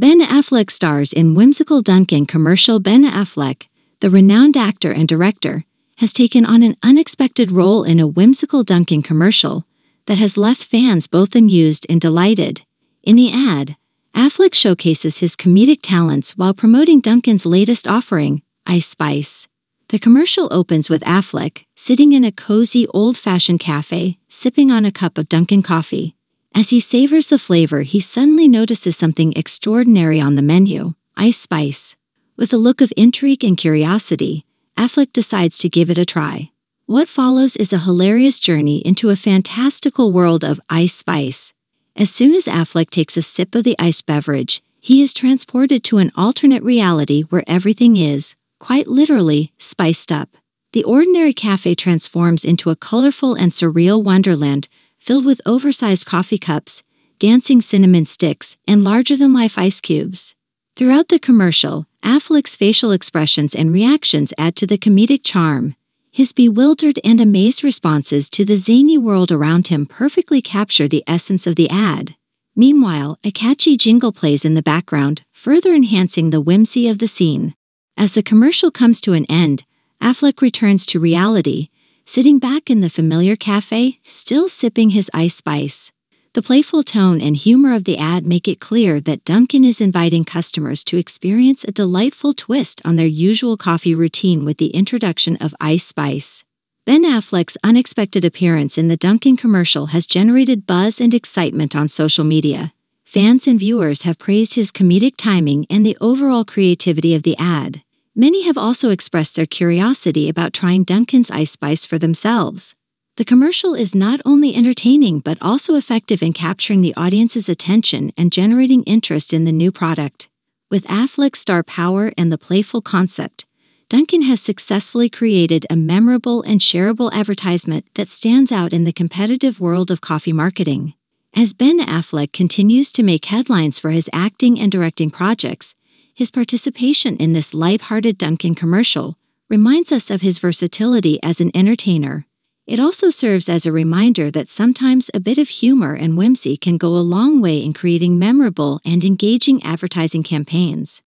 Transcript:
Ben Affleck stars in whimsical Dunkin' commercial. Ben Affleck, the renowned actor and director, has taken on an unexpected role in a whimsical Dunkin' commercial that has left fans both amused and delighted. In the ad, Affleck showcases his comedic talents while promoting Dunkin's latest offering, Ice Spice. The commercial opens with Affleck sitting in a cozy old fashioned cafe, sipping on a cup of Dunkin' coffee. As he savors the flavor, he suddenly notices something extraordinary on the menu ice spice. With a look of intrigue and curiosity, Affleck decides to give it a try. What follows is a hilarious journey into a fantastical world of ice spice. As soon as Affleck takes a sip of the ice beverage, he is transported to an alternate reality where everything is, quite literally, spiced up. The ordinary cafe transforms into a colorful and surreal wonderland filled with oversized coffee cups, dancing cinnamon sticks, and larger than life ice cubes. Throughout the commercial, Affleck's facial expressions and reactions add to the comedic charm. His bewildered and amazed responses to the zany world around him perfectly capture the essence of the ad. Meanwhile, a catchy jingle plays in the background, further enhancing the whimsy of the scene. As the commercial comes to an end, Affleck returns to reality, sitting back in the familiar cafe, still sipping his ice spice. The playful tone and humor of the ad make it clear that Dunkin' is inviting customers to experience a delightful twist on their usual coffee routine with the introduction of ice spice. Ben Affleck's unexpected appearance in the Dunkin' commercial has generated buzz and excitement on social media. Fans and viewers have praised his comedic timing and the overall creativity of the ad. Many have also expressed their curiosity about trying Dunkin's Ice Spice for themselves. The commercial is not only entertaining but also effective in capturing the audience's attention and generating interest in the new product. With Affleck's star power and the playful concept, Dunkin has successfully created a memorable and shareable advertisement that stands out in the competitive world of coffee marketing. As Ben Affleck continues to make headlines for his acting and directing projects, his participation in this light-hearted Dunkin' commercial reminds us of his versatility as an entertainer. It also serves as a reminder that sometimes a bit of humor and whimsy can go a long way in creating memorable and engaging advertising campaigns.